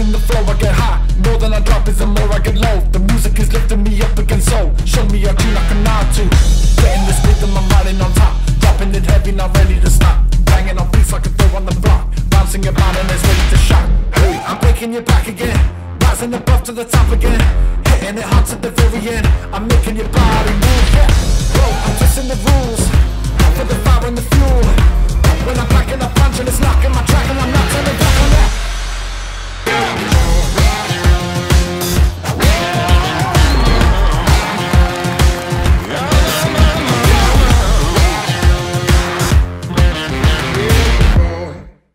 hitting the floor, I get high. More than I drop is the more I get low. The music is lifting me up again, so show me a tune I can nod to. Getting this rhythm, I'm riding on top. Dropping it heavy, not ready to stop. Banging on beats like a throw on the block. Bouncing about and it's ready to shock. Hey, I'm breaking it back again. Rising above to the top again. Hitting it hard to the very end. I'm making it back.